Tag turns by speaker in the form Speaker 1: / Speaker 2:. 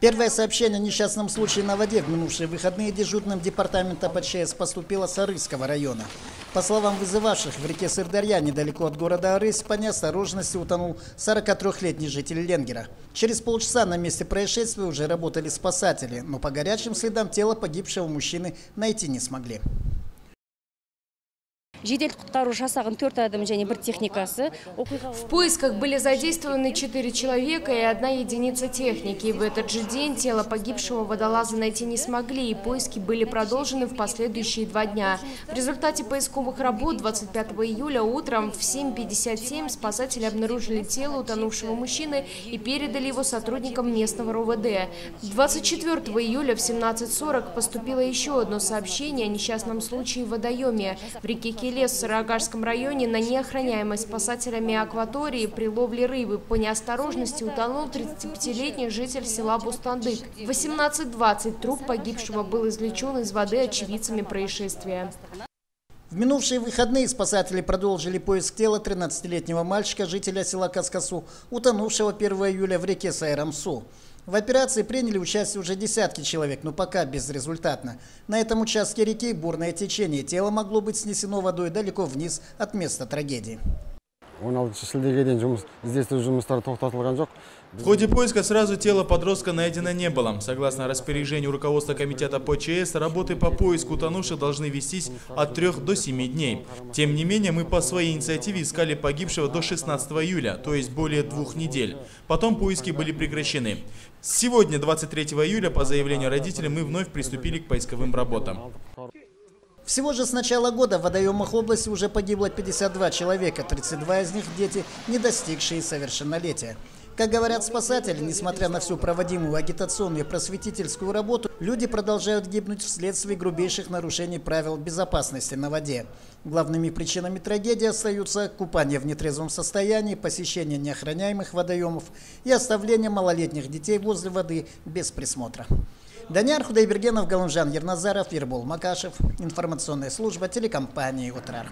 Speaker 1: Первое сообщение о несчастном случае на воде в минувшие выходные дежурным департамента ПЧС поступило с Арыского района. По словам вызывавших, в реке Сырдарья, недалеко от города Арысь, по неосторожности утонул 43-летний житель Ленгера. Через полчаса на месте происшествия уже работали спасатели, но по горячим следам тела погибшего мужчины найти не смогли.
Speaker 2: Жедел құтқару жасағын төрт адам және
Speaker 3: В поисках были задействованы четыре человека и одна единица техники. В этот же день тело погибшего водолаза найти не смогли, и поиски были продолжены в последующие два дня. В результате поисковых работ 25 июля утром в 7.57 спасатели обнаружили тело утонувшего мужчины и передали его сотрудникам местного РОВД. 24 июля в 17.40 поступило еще одно сообщение о несчастном случае в водоеме. В реке Келес в Сарагашском районе на неохраняемой спасателями акватории при ловле рыбы по неосторожности утонул 35-летний житель села Бустандык. В 18.20 труп погибшего был извлечен из воды очевидцами происшествия.
Speaker 1: В минувшие выходные спасатели продолжили поиск тела 13-летнего мальчика, жителя села Каскасу, утонувшего 1 июля в реке Сайрамсу. В операции приняли участие уже десятки человек, но пока безрезультатно. На этом участке реки бурное течение. Тело могло быть снесено водой далеко вниз от места трагедии.
Speaker 4: 16 шілдеге дейін жұмыс іздестіру жұмыстары тоқтатылған жоқ
Speaker 5: В ходе поиска сразу тело подростка найдено не было. Согласно распоряжению руководства комитета ПЧС, работы по поиску утонувших должны вестись от 3 до 7 дней. Тем не менее, мы по своей инициативе искали погибшего до 16 июля, то есть более двух недель. Потом поиски были прекращены. Сегодня, 23 июля, по заявлению родителей, мы вновь приступили к поисковым работам.
Speaker 1: Всего же с начала года в водоемах области уже погибло 52 человека, 32 из них дети, не достигшие совершеннолетия. Как говорят спасатели, несмотря на всю проводимую агитационную и просветительскую работу, люди продолжают гибнуть вследствие грубейших нарушений правил безопасности на воде. Главными причинами трагедии остаются купание в нетрезвом состоянии, посещение неохраняемых водоемов и оставление малолетних детей возле воды без присмотра. Даниар Худайбергенов, Галунжан Ерназаров, Ербол Макашев. Информационная служба телекомпании «Утрар».